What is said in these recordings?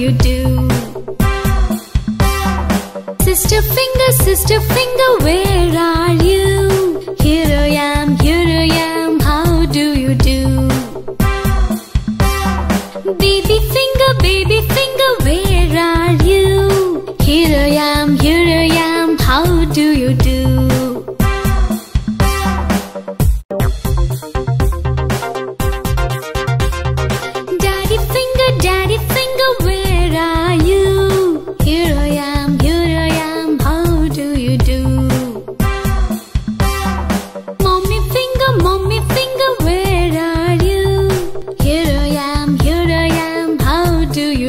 You do? Sister finger, sister finger, where are you? Here I am,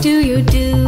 Do you do?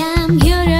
I am, here